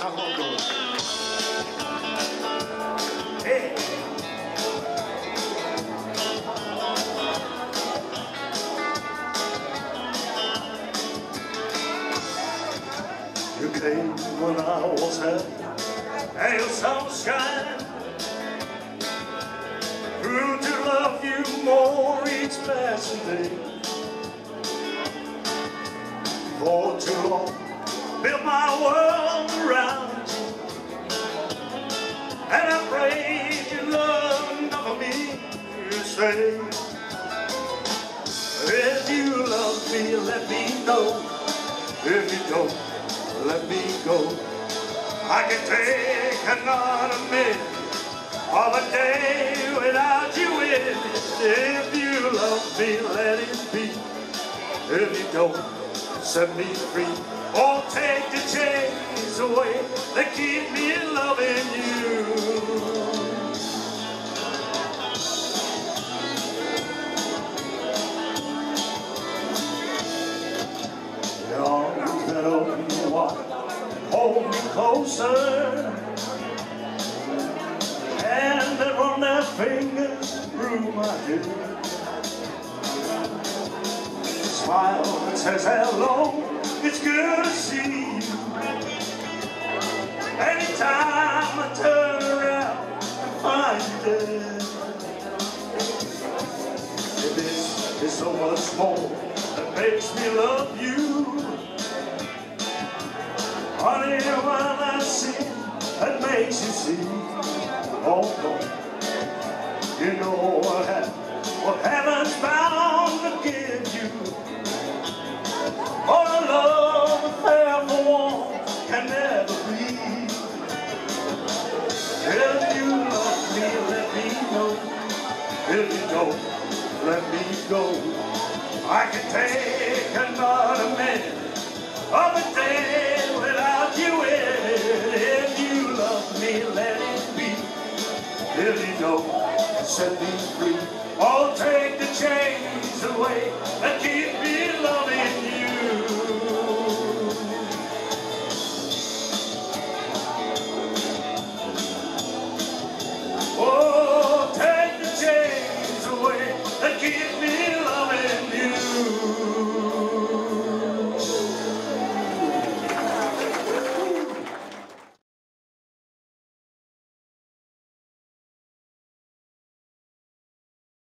You came when I was happy, and your sun was shining. Grew to love you more each passing day. For too long, built my world and I pray you love enough of me. You say, if you love me, let me know. If you don't, let me go. I can take another minute of a day without you in it. If you love me, let it be. If you don't, set me free. Or take the chains away that keep me loving you. And that run their fingers through my hair. Smile that says hello, it's good to see you. Anytime I turn around, I find you there. This is so much more that makes me love you. Honey, when You know what what heaven's bound to give you. Oh, a love affair for one can never be. If you love me, let me know. If you don't, let me go. I can take another minute of a day without you in it. If you love me, let it be. If you don't, set me free. Oh, take the chains away